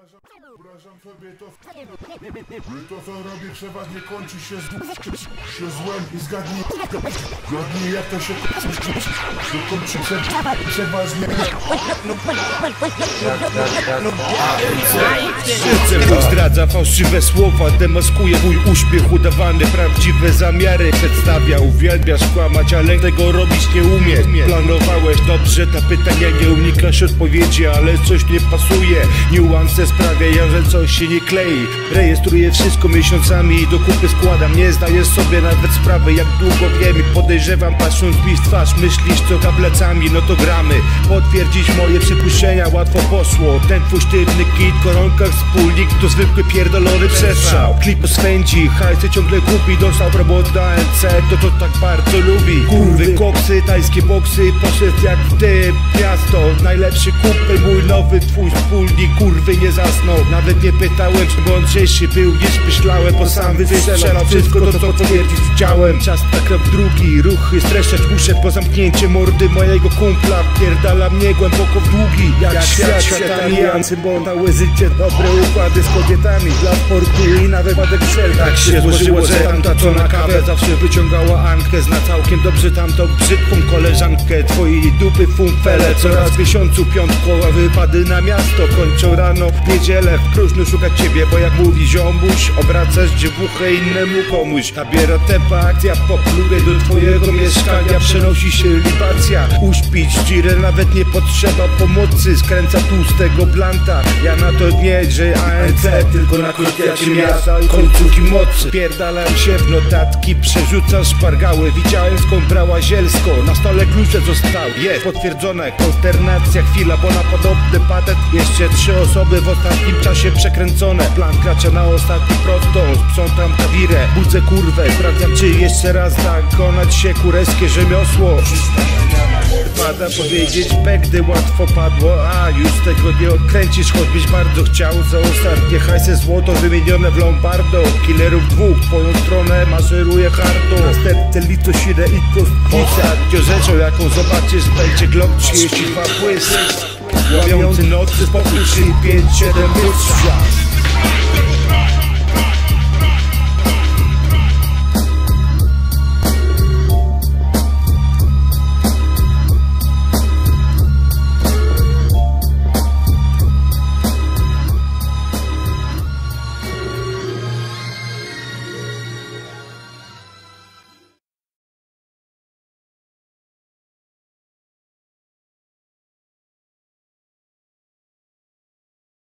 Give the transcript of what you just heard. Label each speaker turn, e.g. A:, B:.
A: Wyobrażam, wyobrażam sobie to, to co robię przeważnie kończy się, z, się złem i zgadnij, zgadnij jak to się kończy prze, przeważnie.
B: Serce mój zdradza fałszywe słowa Demaskuje mój uśmiech udawany Prawdziwe zamiary. Przedstawia Uwielbiasz kłamać, ale tego robić nie umiesz. Planowałeś dobrze, na pytania nie unikasz odpowiedzi Ale coś nie pasuje. Niuanse sprawiają, że coś się nie klei. Rejestruję wszystko miesiącami i do kupy składam. Nie zdajesz sobie nawet sprawy jak długo wiem I podejrzewam patrząc mi w twarz Myślisz co tablecami, no to gramy. Potwierdzić moje przypuszczenia łatwo poszło. Ten twój sztywny kit, koronkach wspólnik To zwykły pierdolony przestrzał. Klip swędzi, hajsy ciągle kupi Dostał robot na NC, to to tak bardzo lubi. Kurwy, koksy, tajskie boksy Poszedł jak ty, miasto. Najlepszy kupy, mój nowy twój wspólnik Kurwy nie zasnął, nawet nie pytałem Czy mądrzejszy był niż myślałem Bo sam wystrzelał wszystko to co twierdzić chciałem Czas na krok drugi, ruchy streszczać muszę Po zamknięcie mordy mojego kumpla. Pierdala mnie głęboko w długi Jak, świat, świat aliancy Bo na życie dobre układy z kobietami. Dla sportu i na wypadek wszelki Tak się złożyło, że tamta co na kawę Zawsze wyciągała Ankę. Zna całkiem dobrze tamtą brzydką koleżankę. Twojej dupy fumfele Coraz w miesiącu piątkowa wypady na miasto Kończą rano niedzielę W próżno szukać ciebie, bo jak mówi ziomuś Obracasz dziewuchę innemu komuś Nabiera tempa akcja poplury do twojego mieszkania. Przenosi się libacja Uśpić dzirę, nawet nie potrzeba pomocy. Skręca tłustego blanta Ja na to nie, że ANC Tylko na kwiacie miasta końcówki mocy. Pierdalam się w notatki Przerzucam szpargały. Widziałem skąd brała zielsko. Na stole klucze zostały. Jest potwierdzone konsternacja Chwila, bo na podobny patent Jeszcze trzy osoby w ostatnim czasie przekręcone. Plan kracza na ostatni prostą Sprzątam kawirę, budzę kurwę Sprawdzam czy jeszcze raz dokonać się kureskie rzemiosło. Pada powiedzieć pek, gdy łatwo padło A już tego nie odkręcisz, choćbyś bardzo chciał. Za ostatnie hajse złoto wymienione w Lombardo. Killerów dwóch, twoją stronę maszeruje hardo Następcy litosinę i kostnica rzeczą jaką zobaczysz będzie Glock 32 błysk Łamiący nocy, spokój 5-7 mistrza